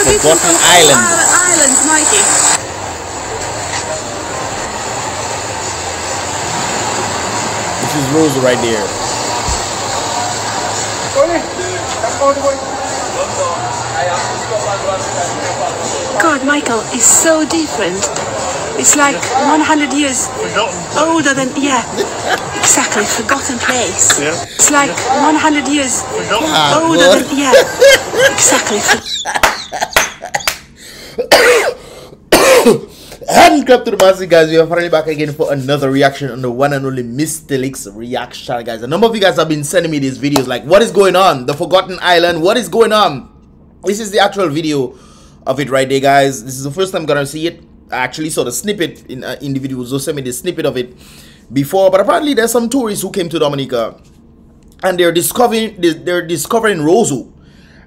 The Forgotten Island. Uh, islands, Mikey. This is Rose right there. God, Michael is so different. It's like 100 years older than, yeah, exactly, forgotten place. Yeah. It's like 100 years Ah, older than, yeah, exactly. And clap to the massive guys, we are finally back again for another reaction on the one and only Mystelics reaction, guys. A number of you guys have been sending me these videos like, what is going on? The Forgotten Island, what is going on? This is the actual video of it right there, guys. This is the first time I'm gonna see it. I actually saw the snippet in uh, in the video. So sent me the snippet of it before, but apparently there's some tourists who came to Dominica and they're discovering they're discovering Roseau.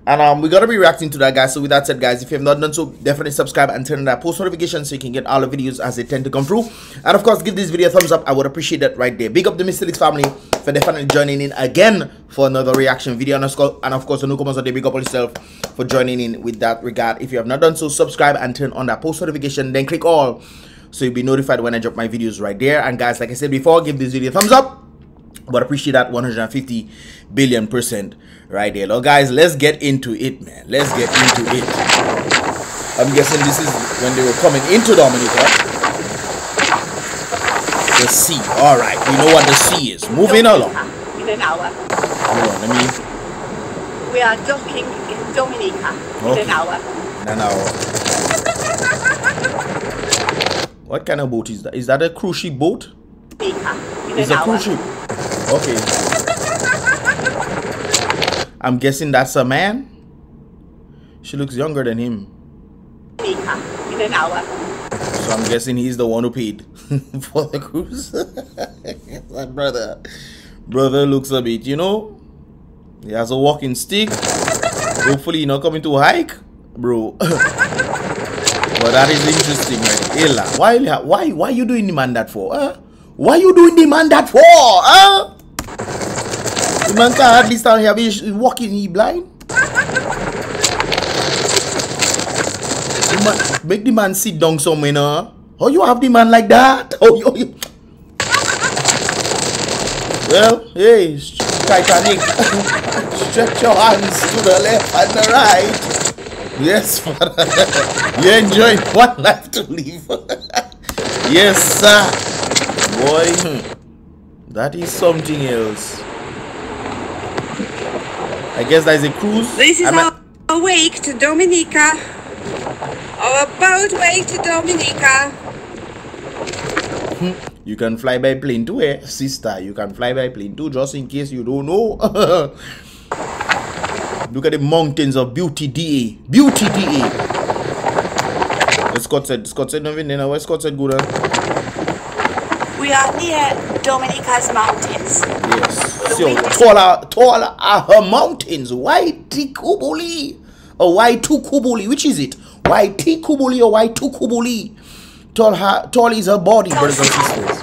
And um, we're gonna be reacting to that, guys. So with that said, guys, if you have not done so, definitely subscribe and turn on that post notification so you can get all the videos as they tend to come through. And of course, give this video a thumbs up. I would appreciate that right there. Big up the Mr. Family for definitely joining in again for another reaction video. And of course, the newcomers of the big up on yourself for joining in with that regard. If you have not done so, subscribe and turn on that post notification. Then click all so you'll be notified when I drop my videos right there. And guys, like I said before, give this video a thumbs up but appreciate that 150 billion percent right there. Now, guys, let's get into it, man. Let's get into it. I'm guessing this is when they were coming into Dominica. The sea. All right, we know what the sea is. Moving along. In an hour. Hold on, let me. We are docking in Dominica in an hour. In an hour. What kind of boat is that? Is that a cruise ship boat? Dominica in It's a cruise ship. Okay. I'm guessing that's a man. She looks younger than him. In an hour. So I'm guessing he's the one who paid for the cruise. My brother. Brother looks a bit, you know. He has a walking stick. Hopefully he's not coming to hike. Bro. but that is interesting, right? Ella, why why why you doing the man that for? Huh? Why you doing the man that for? Huh? The man can hardly stand here be walking he blind. The man, make the man sit down somewhere now. How you have the man like that? Oh, you, you. Well, hey, Titanic. Stretch your hands to the left and the right. Yes, father. You're enjoying one life to live. yes, sir. Boy, hmm, that is something else. I guess that is a cruise. This is our, our wake to Dominica. Our boat wake to Dominica. You can fly by plane too, eh? Sister, you can fly by plane too, just in case you don't know. Look at the mountains of Beauty DA. Beauty DA. Scott said, Scott said nothing, then where Scott said good, huh? We are near Dominica's mountains. Yes. So, taller, taller are her mountains. White Kubuli or White Kubuli? Which is it? White Kubuli or White Kubuli? Tall, her, tall is her body, brothers and sisters.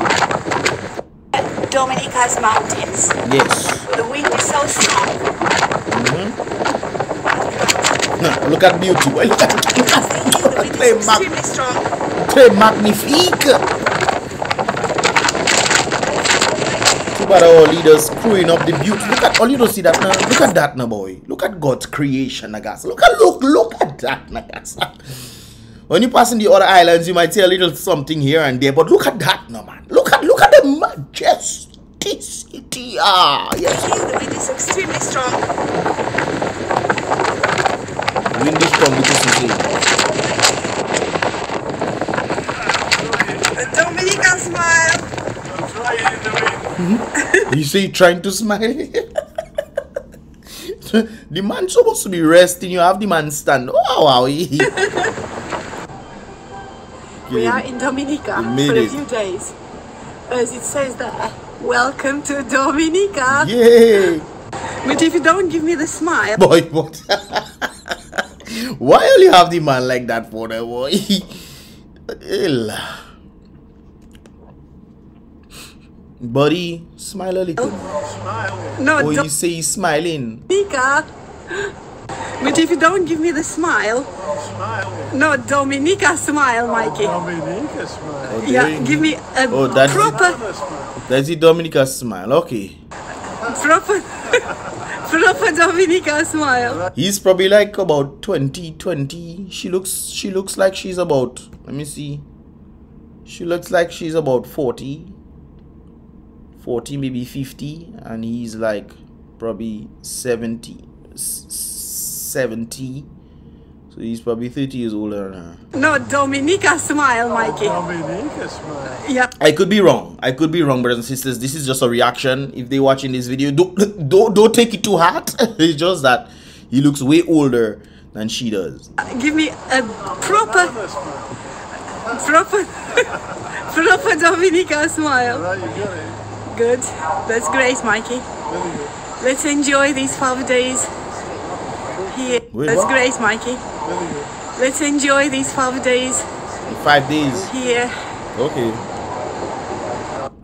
Dominica's mountains. Yes. The wind is so strong. Mm-hmm. Look at beauty. Well, look at, look at, The wind Play is Mac- extremely strong. Très magnifique. Too bad our leaders screwing up the beauty. Look at all you don't see that now. Look at that now, boy. Look at God's creation, Nagas. Look at look, look at that, Nagas. When you pass in the other islands, you might see a little something here and there, but look at that now, man. Look at look at the majesticity. Ah, yes. The wind is extremely strong. Wind is strong because you see. Dominica smile. You see, trying to smile. the man supposed to be resting. You have the man stand. Oh wow. We are in Dominica for a it. few days. As it says there, uh, welcome to Dominica. Yay! But if you don't give me the smile, Boy, what? Why only have the man like that for the boy? Ill. Buddy, smile a little. No, Oh, Do- you say he's smiling. Dominica. But if you don't give me the smile, no, Dominica smile, Mikey. Dominica smile. Oh, Yeah, there- give me a Oh, that's- proper, That's the Dominica smile. Okay. proper, proper Dominica smile. He's probably like about 20, 20. She looks she looks like she's about let me see. She looks like she's about 40. 40 maybe 50 and he's like probably 70 s- 70 so he's probably 30 years older than her No, Dominica smile, Mikey. Oh, Dominica smile. Yeah, I could be wrong. I could be wrong, brothers and sisters. This is just a reaction. If they're watching this video, don't don't, don't take it too hard it's just that he looks way older than she does. give me a proper, proper, proper Dominica smile. Now you got it. Good. That's great, Mikey. Let's enjoy these five days here. That's great, Mikey. Let's enjoy these five days Five days. here. Okay.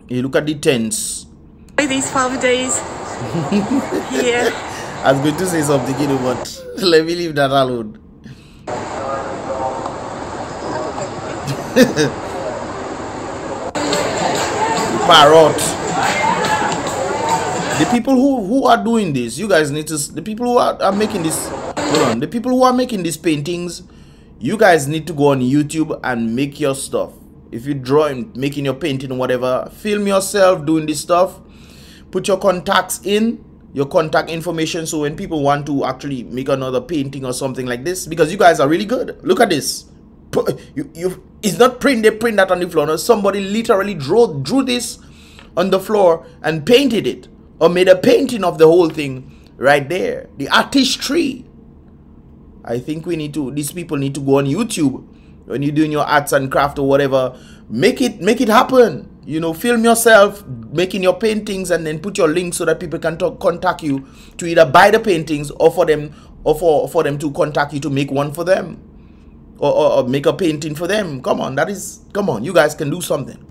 You look at the tents. These five days here. I was going to say something, you know, but let me leave that alone. Parrot. The people who who are doing this, you guys need to. The people who are, are making this, hold on. The people who are making these paintings, you guys need to go on YouTube and make your stuff. If you're drawing, making your painting, whatever, film yourself doing this stuff put your contacts in your contact information so when people want to actually make another painting or something like this because you guys are really good look at this you, you it's not print they print that on the floor no somebody literally drew drew this on the floor and painted it or made a painting of the whole thing right there. The artistry I think we need to these people need to go on YouTube. When you're doing your arts and craft or whatever make it make it happen. You know film yourself making your paintings and then put your link so that people can talk, contact you to either buy the paintings or for them or for for them to contact you to make one for them. Or, or, or make a painting for them. Come on that is come on you guys can do something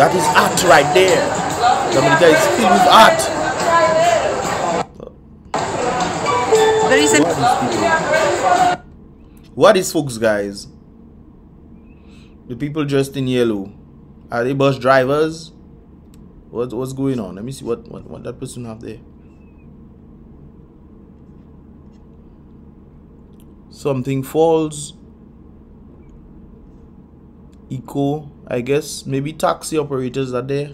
that is art right there Dominica is filled with art There is a what is, what is folks, guys? The people dressed in yellow. Are they bus drivers? What what's going on? Let me see what what, what that person have there. Something falls. Eco, I guess. Maybe taxi operators are there.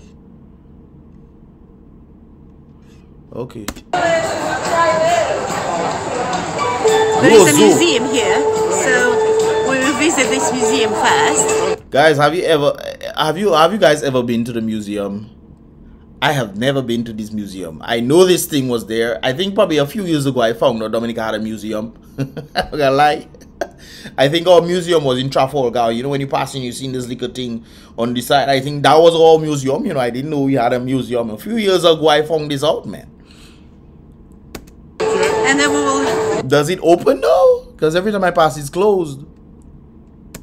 Okay. there is a museum here, so we will visit this museum first. Guys, have you ever have you have you guys ever been to the museum? I have never been to this museum. I know this thing was there. I think probably a few years ago I found out Dominica had a museum. I'm gonna lie. I think our museum was in Trafalgar. You know, when you pass in, you seen this little thing on the side. I think that was our museum. You know, I didn't know we had a museum. A few years ago, I found this out, man. And then we will Does it open though? Because every time I pass, it's closed.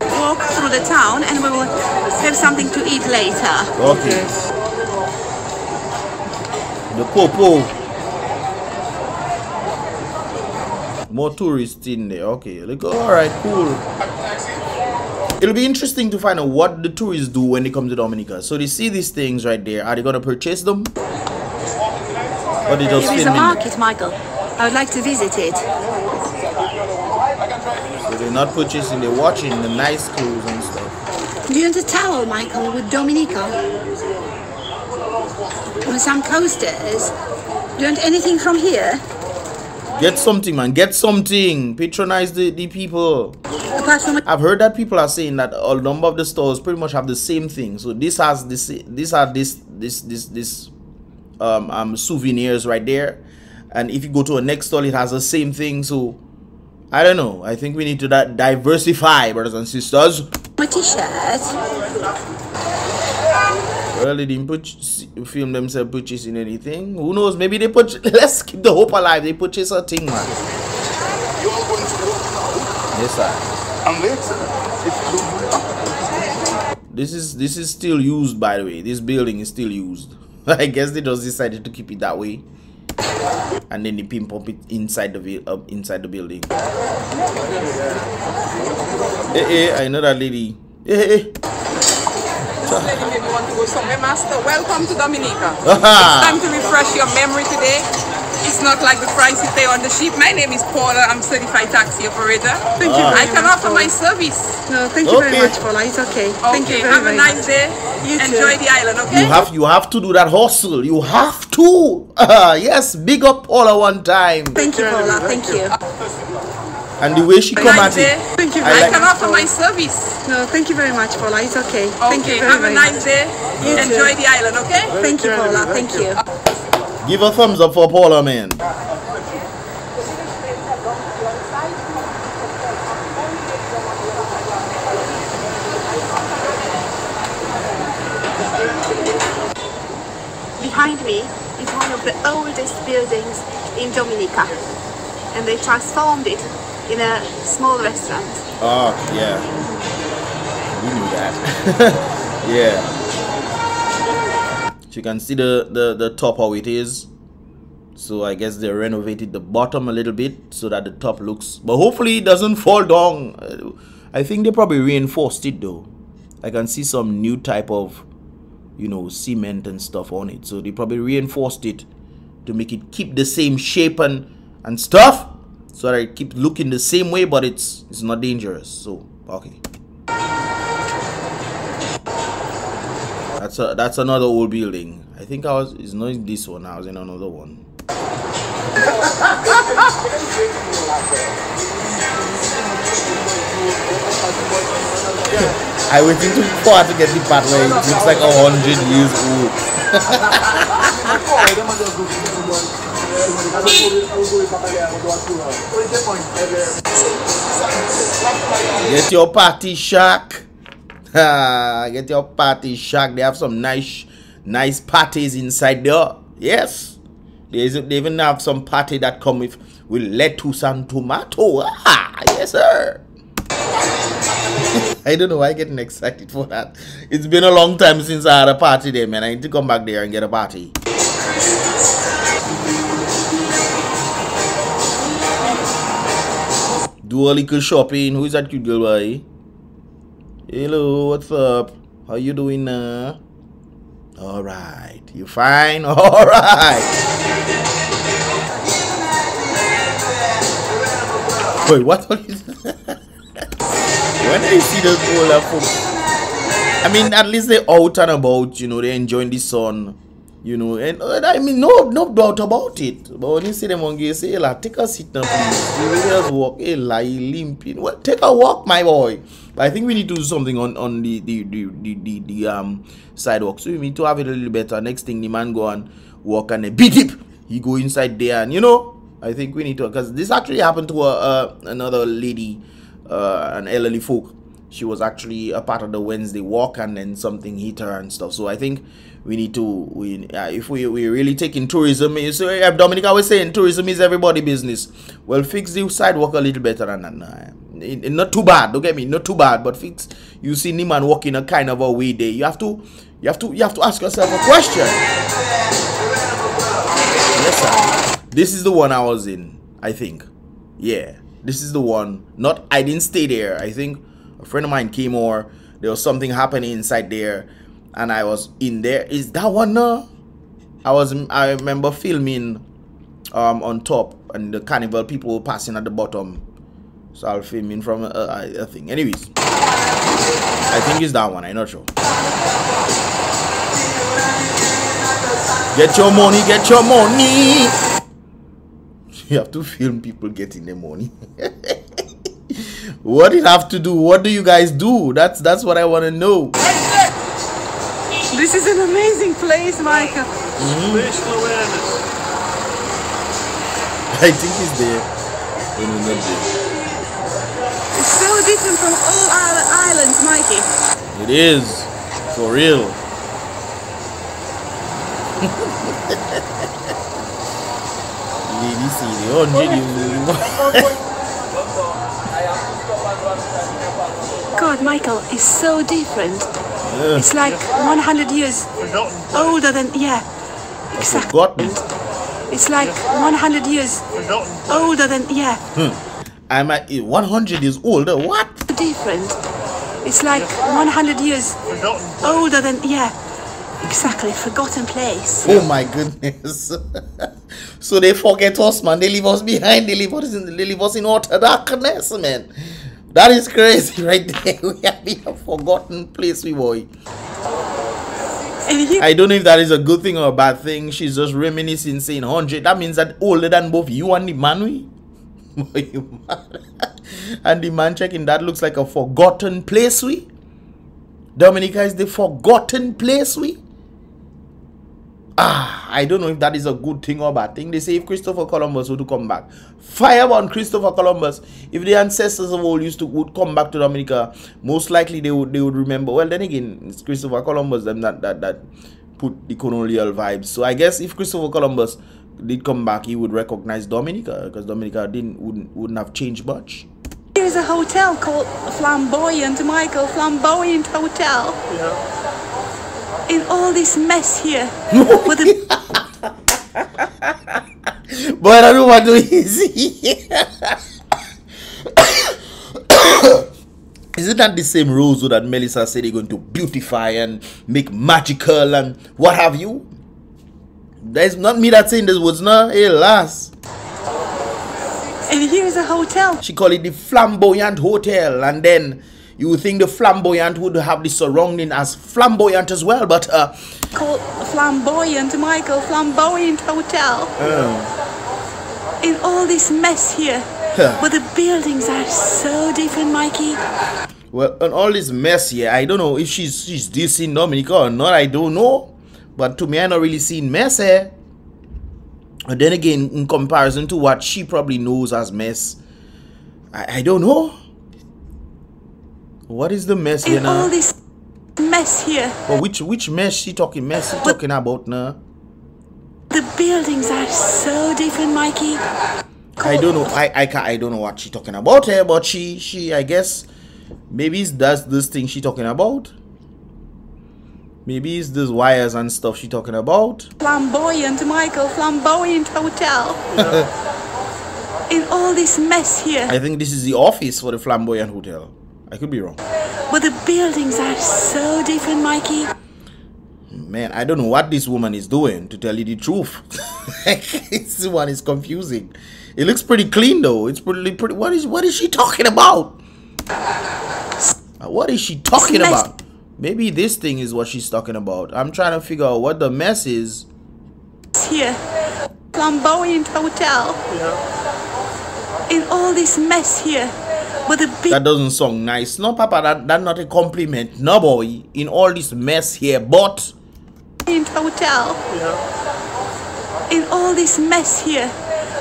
walk through the town and we will have something to eat later. Okay. The popo. More tourists in there. Okay. Look. All right. Cool. It'll be interesting to find out what the tourists do when they come to Dominica. So they see these things right there. Are they gonna purchase them? Or they just There is a market, Michael. I would like to visit it. So they're not purchasing. They're watching the nice clothes and stuff. Do you want a towel, Michael, with Dominica? Some coasters? Do you want anything from here? Get something, man. Get something. Patronize the, the people. I've heard that people are saying that a number of the stores pretty much have the same thing. So this has this these are this this this this um um souvenirs right there. And if you go to a next store, it has the same thing. So I don't know. I think we need to di- diversify, brothers and sisters. t-shirt. Well, they didn't put film themselves purchasing anything. Who knows? Maybe they put. Let's keep the hope alive. They purchase a thing, man. You all going to work now? Yes, sir. I'm late. If you This is this is still used by the way. This building is still used. I guess they just decided to keep it that way. And then they pin pump it inside the uh, inside the building. Hey, hey, I know that lady. Hey, hey. Lady, maybe want to go somewhere, Master. Welcome to Dominica. it's time to refresh your memory today. It's not like the price you pay on the ship. My name is Paula. I'm certified taxi operator. Thank you I very can much. offer my service. No, thank you very much, Paula. It's okay. Thank you very, have a nice much. day. You too. Enjoy the island, okay? You have you have to do that hustle. You have to. Ah, yes, big up Paula one time. Thank you, Paula. Thank you. And the way she Have come nice at day. it. Thank you I very I like- much. can offer my service. No, thank you very much, Paula. It's okay. Thank you very, have a nice much. day. You too. Enjoy the island, okay? Thank you, Paula. Thank you. Give a thumbs up for Paula, man. Behind me is one of the oldest buildings in Dominica, and they transformed it in a small restaurant. Oh, yeah. We knew that. yeah. So you can see the, the, the top how it is. So I guess they renovated the bottom a little bit so that the top looks. But hopefully it doesn't fall down. I think they probably reinforced it though. I can see some new type of, you know, cement and stuff on it. So they probably reinforced it to make it keep the same shape and, and stuff. So that it keeps looking the same way, but it's it's not dangerous. So okay. That's a that's another old building. I think I was it's not this one. I was in another one. I waiting too far to get the part where it looks like a hundred years old. Get your party shack. Ah, Get your party shack. They have some nice, nice parties inside there. Yes, they even have some party that come with with lettuce and tomato. Ah, yes, sir. I don't know why I'm getting excited for that. It's been a long time since I had a party there, man. I need to come back there and get a party. Do a little shopping. Who is that cute girl, boy? Hello, what's up? How you doing now? All right, you fine? All right. Wait, what? when I see those older folks, I mean, at least they out and about, you know, they're enjoying the sun, you know, and uh, I mean, no, no doubt about it. But when you see them on game, say, hey, take a seat now, please. You just walk, hey, you limping. Well, take a walk, my boy. But I think we need to do something on on the the the the, the, the um sidewalk. So we need to have it a little better. Next thing, the man go and walk and a beat it. He go inside there, and you know, I think we need to because this actually happened to a, uh, another lady, uh, an elderly folk. She was actually a part of the Wednesday walk, and then something hit her and stuff. So I think we need to we uh, if we we really taking tourism. You see, Dominica was saying tourism is everybody business. Well, fix the sidewalk a little better than that. Uh, not too bad. Don't get me, not too bad, but fix. You see, Niman walking a kind of a way there. You have to, you have to, you have to ask yourself a question. Yes, sir. This is the one I was in. I think. Yeah, this is the one. Not I didn't stay there. I think a friend of mine came over. There was something happening inside there, and I was in there. Is that one? No. I was. I remember filming um on top, and the carnival people were passing at the bottom. So I'll film in from a, a, a thing. Anyways, I think it's that one. I'm not sure. Get your money, get your money. You have to film people getting their money. what it have to do? What do you guys do? That's that's what I want to know. This is an amazing place, Michael. Spatial awareness. I think it's there. No, no, not there. It's so different from all other islands, Mikey. It is for real. Lady see the hundred. God, Michael is so different. It's like 100 years Forgotten. older than, yeah, exactly. Forgotten. It's like 100 years Forgotten. older than, yeah, hmm. I'm at eh, 100 years older. What? different. It's like 100 years Forgotten. older than, yeah, exactly, forgotten place. Oh my goodness. so they forget us, man. They leave us behind. They leave us in, they leave us in utter darkness, man. That is crazy right there. We are in a forgotten place, we boy. I don't know if that is a good thing or a bad thing. She's just reminiscing, saying 100. That means that older than both you and the man, we. Boy, you mad. and the man checking that looks like a forgotten place, we. Dominica is the forgotten place, we. Ah, I don't know if that is a good thing or a bad thing. They say if Christopher Columbus were to come back, fire on Christopher Columbus. If the ancestors of old used to would come back to Dominica, most likely they would they would remember. Well, then again, it's Christopher Columbus them that that that put the colonial vibes. So I guess if Christopher Columbus did come back, he would recognize Dominica because Dominica didn't wouldn't wouldn't have changed much. There's a hotel called Flamboyant Michael Flamboyant Hotel. Yeah. In all this mess here, with the But I don't want to easy. Isn't that the same Rosewood that Melissa said they're going to beautify and make magical and what have you? That's not me that saying this was not lass. and here's a hotel She call it the flamboyant hotel and then you would think the flamboyant would have the surrounding as flamboyant as well, but uh called Flamboyant Michael Flamboyant Hotel. In all this mess here, Huh. but the buildings are so different, Mikey. Well, on all this mess here, I don't know if she's she's dissing Dominica or not. I don't know, but to me, I not really seen mess here. But then again, in comparison to what she probably knows as mess, I, I don't know. What is the mess here In all this mess here, But which which mess she talking? Mess she talking about now? the buildings are so different, Mikey. I don't know. I I can I don't know what she talking about here, but she she I guess maybe it's that's this thing she talking about. Maybe it's these wires and stuff she talking about. Flamboyant Michael Flamboyant Hotel. In all this mess here, I think this is the office for the flamboyant hotel. I could be wrong. but the buildings are so different, Mikey. Man, I don't know what this woman is doing to tell you the truth. this one is confusing. It looks pretty clean though. It's pretty pretty what is what is she talking about? What is she talking mess- about? Maybe this thing is what she's talking about. I'm trying to figure out what the mess is. Here, Flamboyant Hotel. Yeah. In all this mess here, but the big That doesn't sound nice. No, Papa, that that not a compliment. No, boy. In all this mess here, but in hotel. Yeah. In all this mess here,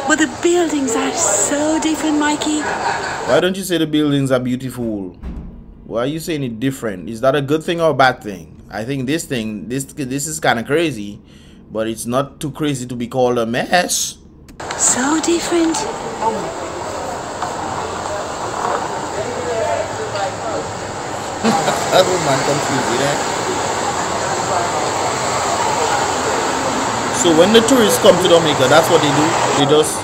but the buildings are so different, Mikey. why don't you say the buildings are beautiful? Why are you saying it different? Is that a good thing or a bad thing? I think this thing, this this is kind of crazy, but it's not too crazy to be called a mess. So different. That woman confused with that. So when the tourists come to Dominica, that's what they do. They just,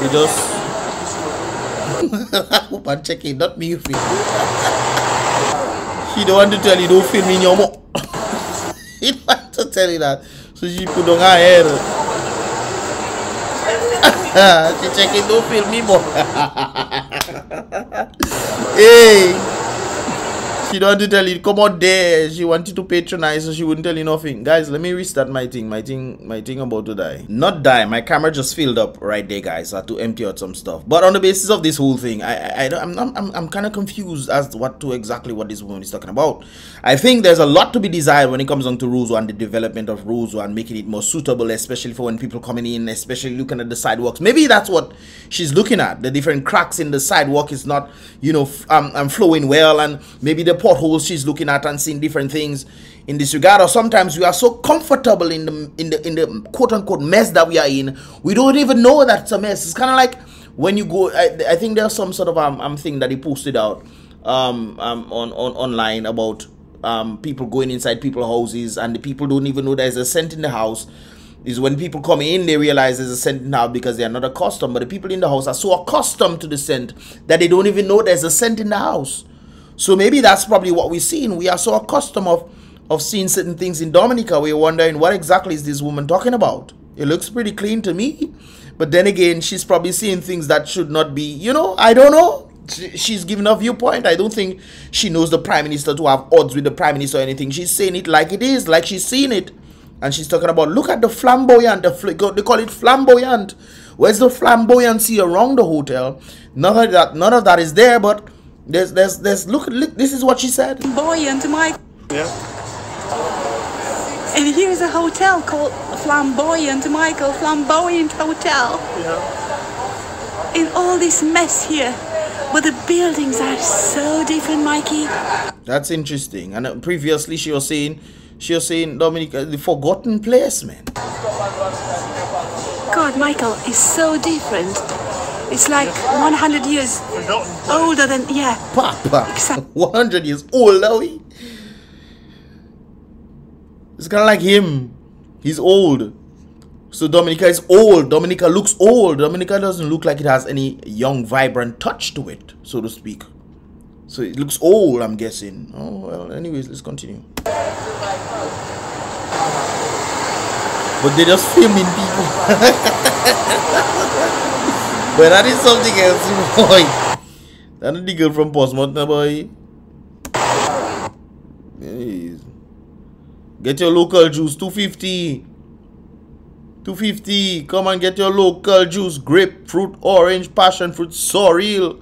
they just. woman checking, not me. you she don't want to tell you, don't film in your mouth. she don't want to tell you that. So she put on her hair. she checking, don't film me more. hey. She don't want to tell you, come out there. She wanted to patronize, so she wouldn't tell you nothing. Guys, let me restart my thing. My thing, my thing about to die. Not die. My camera just filled up right there, guys. I had to empty out some stuff. But on the basis of this whole thing, I, I, I I'm, I'm, I'm kind of confused as to what to exactly what this woman is talking about. I think there's a lot to be desired when it comes on to Roseau and the development of Roseau and making it more suitable, especially for when people coming in, especially looking at the sidewalks. Maybe that's what she's looking at. The different cracks in the sidewalk is not, you know, um, um, flowing well, and maybe the potholes she's looking at and seeing different things in this regard. Or sometimes we are so comfortable in the in the in the quote unquote mess that we are in, we don't even know that it's a mess. It's kind of like when you go. I, I think there's some sort of um, um thing that he posted out um, um on, on online about um, people going inside people's houses and the people don't even know there's a scent in the house is when people come in they realize there's a scent now because they're not accustomed but the people in the house are so accustomed to the scent that they don't even know there's a scent in the house so maybe that's probably what we're seeing we are so accustomed of of seeing certain things in dominica we're wondering what exactly is this woman talking about it looks pretty clean to me but then again she's probably seeing things that should not be you know i don't know she's giving a viewpoint. I don't think she knows the prime minister to have odds with the prime minister or anything. She's saying it like it is, like she's seeing it. And she's talking about, look at the flamboyant, the fl they call it flamboyant. Where's the flamboyancy around the hotel? None of that, none of that is there, but there's, there's, there's, look, look this is what she said. Flamboyant, Mike. Yeah. And here's a hotel called Flamboyant, Michael, Flamboyant Hotel. Yeah. In all this mess here. But the buildings are so different, Mikey. That's interesting. And uh, previously she was saying, she was saying, Dominica, the forgotten place, man. God, Michael is so different. It's like 100 years older than, yeah. Papa, exactly. 100 years older, we. It's kind of like him. He's old. So Dominica is old. Dominica looks old. Dominica doesn't look like it has any young, vibrant touch to it, so to speak. So it looks old, I'm guessing. Oh, well, anyways, let's continue. But they're just filming people. but that is something else, boy. That's the girl from Portsmouth, boy. Get your local juice, 250. 250 come and get your local juice grapefruit orange passion fruit sorrel.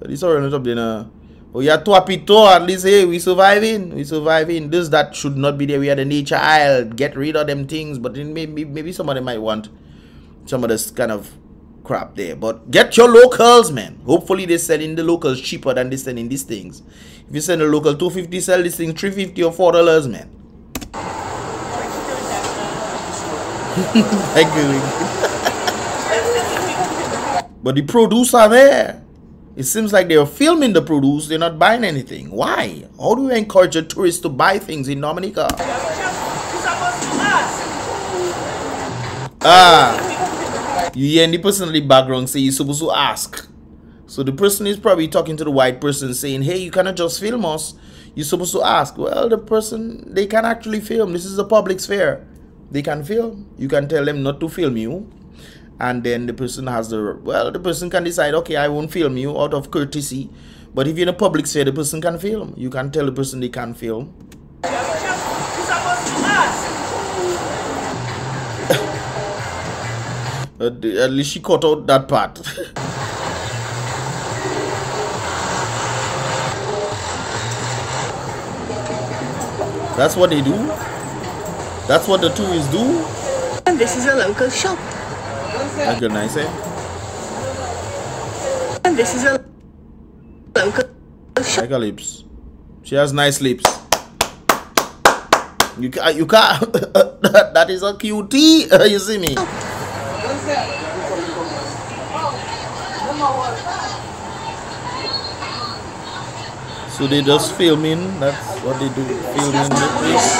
This orange up there now oh yeah tuapito at least hey we surviving we surviving this that should not be there. We are the nature aisle get rid of them things but maybe maybe somebody might want some of this kind of crap there but get your locals man hopefully they're selling the locals cheaper than they're selling these things if you send a local 250 sell this thing 350 or four dollars man but the produce are there. It seems like they're filming the produce, they're not buying anything. Why? How do you encourage a tourist to buy things in Dominica? Ah, you hear in the background say you're supposed to ask. So the person is probably talking to the white person saying, hey, you cannot just film us. You're supposed to ask. Well, the person, they can actually film. This is a public sphere they can film. You can tell them not to film you. And then the person has the, well, the person can decide, okay, I won't film you out of courtesy. But if you're in a public sphere, the person can film. You can tell the person they can film. At least she cut out that part. That's what they do. That's what the tourists do. And this is a local shop. That's good, nice, eh? And this is a local shop. Like her lips. She has nice lips. You can't, you can't, that is a cutie, you see me? So they just filming, that's what they do, filming the place.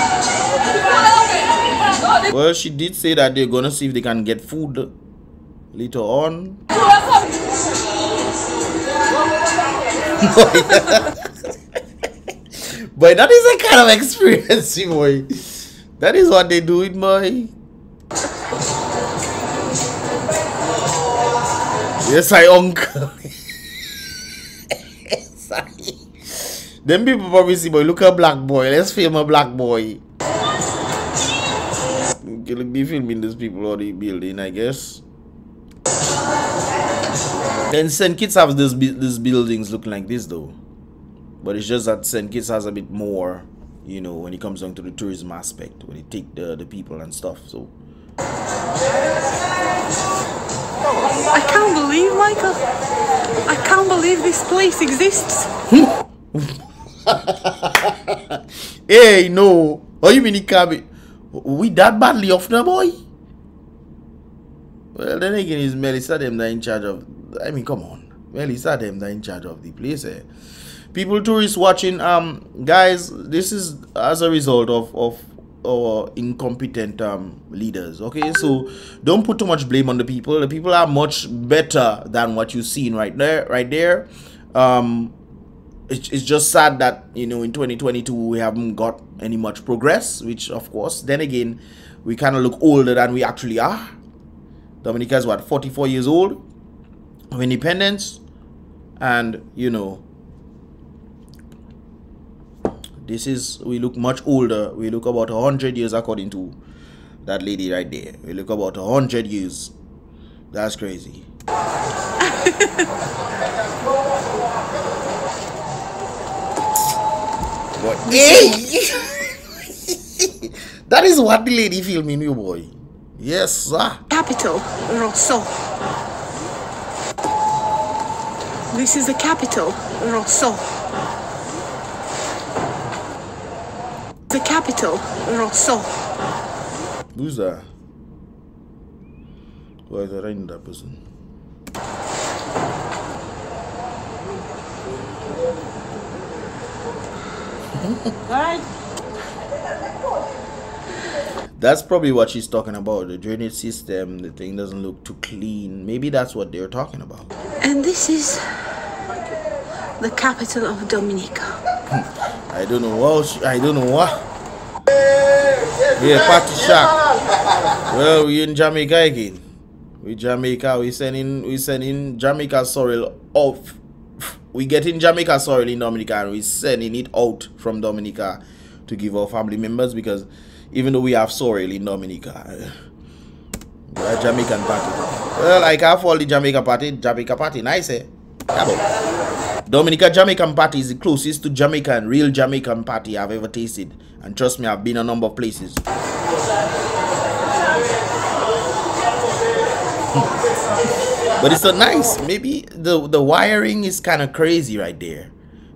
Well, she did say that they're gonna see if they can get food later on. boy, that is a kind of experience, boy. That is what they do it, boy. Yes, I uncle. yes, I. Them people probably see, boy, look at black boy. Let's film a black boy okay be filming these people or the building, I guess. Then St. Kitts have this these buildings looking like this though. But it's just that St. Kitts has a bit more, you know, when it comes down to the tourism aspect, when they take the, the people and stuff. So I can't believe, Michael. I can't believe this place exists. hey, no. Oh, you mean it can't be? we that badly off now, boy? Well, then again, it's Melissa them that in charge of. I mean, come on. Melissa them that in charge of the place. Eh? people tourists watching um guys this is as a result of of our incompetent um leaders okay? So don't put too much blame on the people. The people are much better than what you've seen right there right there. Um it's, it's just sad that you know in 2022 we haven't got any much progress which of course then again we kind of look older than we actually are. Dominica is what 44 years old? Of independence? And you know this is we look much older. We look about 100 years according to that lady right there. We look about 100 years. That's crazy. What hey! That is what the lady filming you boy. Yes sir. Capital, Roseau. This is the capital, Roseau. The capital, Roseau. who's that why is that in that person That's probably what she's talking about. The drainage system, the thing doesn't look too clean. Maybe that's what they're talking about. And this is the capital of Dominica. I don't know what. I don't know what. Yeah, party shark. Well, we in Jamaica again. We Jamaica. We sending. We sending Jamaica soil off. We getting Jamaica soil in Dominica and we sending it out from Dominica to give our family members because even though we have soil in Dominica, Jamaican party. Well, I can't the Jamaica party. Jamaica party, nice eh? But Dominica Jamaican party is the closest to Jamaican, real Jamaican party I've ever tasted. And trust me, I've been a number of places. but it's so nice. Maybe the the wiring is kind of crazy right there.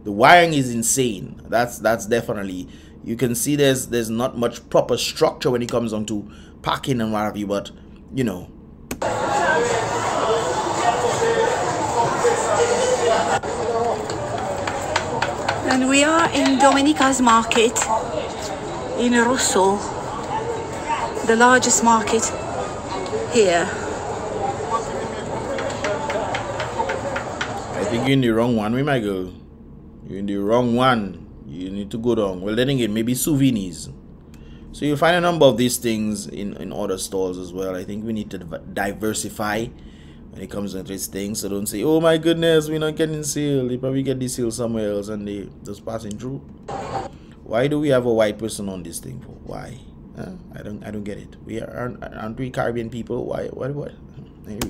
The wiring is insane. That's that's definitely you can see there's there's not much proper structure when it comes on to parking and what have you, but you know. And we are in Dominica's market in Roseau, the largest market here. I think you're in the wrong one, we my girl. You're in the wrong one. You need to go down. Well, then again, maybe souvenirs. So you find a number of these things in, in other stores as well. I think we need to diversify when it comes to these things. So don't say, oh my goodness, we're not getting sale. They probably get the sale somewhere else and they just passing through. Why do we have a white person on this thing for? Why? Huh? I don't I don't get it. We are aren't, aren't we Caribbean people? Why what what? Anyway.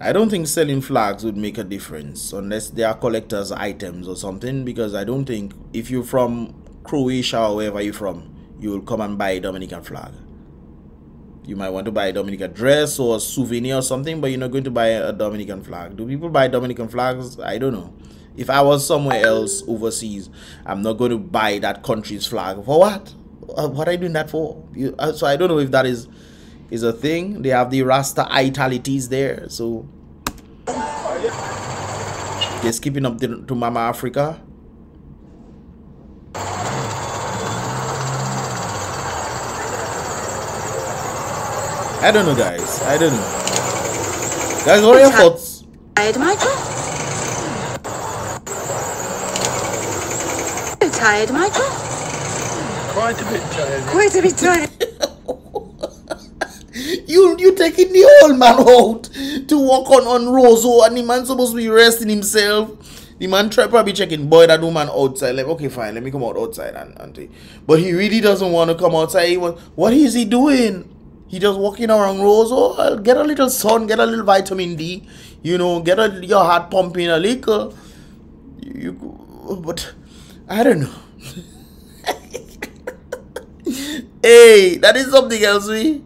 I don't think selling flags would make a difference unless they are collector's items or something. Because I don't think if you're from Croatia or wherever you're from, you will come and buy a Dominican flag. You might want to buy a Dominican dress or a souvenir or something, but you're not going to buy a Dominican flag. Do people buy Dominican flags? I don't know. If I was somewhere else overseas, I'm not going to buy that country's flag. For what? Uh, What are you doing that for? You, uh, so I don't know if that is is a thing. They have the Rasta italities there, so just keeping up to Mama Africa. I don't know, guys. I don't know. Guys, what are your thoughts? Tired, Michael? You tired, Michael? Quite a bit tired. Quite a bit tired. You you taking the old man out to walk on on Roseau oh, and the man supposed to be resting himself. The man try probably checking boy that woman outside. Like okay fine, let me come out outside and, and take-" but he really doesn't want to come outside. He want, what is he doing? He just walking around Roseau. Oh, well, get a little sun, get a little vitamin D. You know, get a, your heart pumping a little. You, you but I don't know. hey, that is something else, we.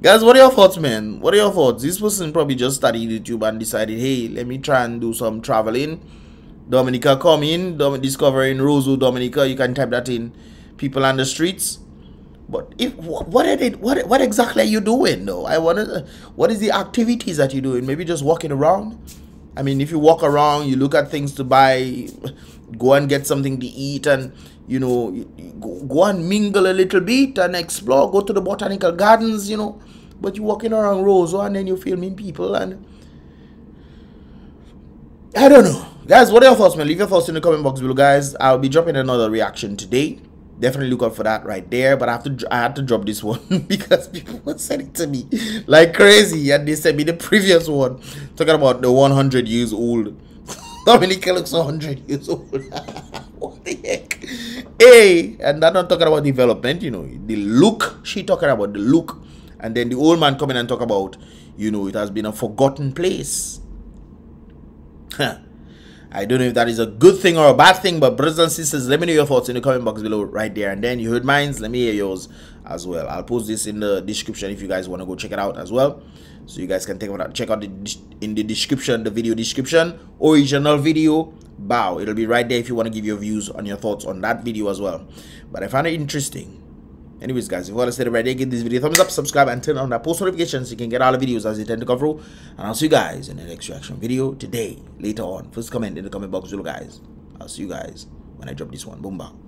Guys, what are your thoughts, man? What are your thoughts? This person probably just studied YouTube and decided, hey, let me try and do some traveling. Dominica come in, Dom- discovering Roseau, Dominica. You can type that in. People on the streets. But if what are they, what what exactly are you doing though? I want to. What is the activities that you're doing? Maybe just walking around. I mean, if you walk around, you look at things to buy, go and get something to eat, and you know, go, go and mingle a little bit and explore. Go to the botanical gardens, you know. But you're walking around Roseau and then you're filming people and I don't know. Guys, what are your thoughts, man? Leave your thoughts in the comment box below, guys. I'll be dropping another reaction today definitely look out for that right there but i have to i had to drop this one because people were sending to me like crazy and they sent me the previous one. Talking about the 100 years old. Dominica looks 100 years old. What the heck? Hey and i'm not talking about development you know the look she talking about the look. And then the old man coming and talk about you know it has been a forgotten place I don't know if that is a good thing or a bad thing, but brothers and sisters, let me know your thoughts in the comment box below right there. And then you heard mine, let me hear yours as well. I'll post this in the description if you guys want to go check it out as well. So you guys can take out check out the in the description, the video description, original video, bow. It'll be right there if you want to give your views on your thoughts on that video as well. But I found it interesting Anyways, guys, if you want to stay right there, give this video a thumbs up, subscribe, and turn on that post notifications so you can get all the videos as they tend to come through. And I'll see you guys in the next reaction video today, later on. First comment in the comment box below, guys. I'll see you guys when I drop this one. Boom, bang.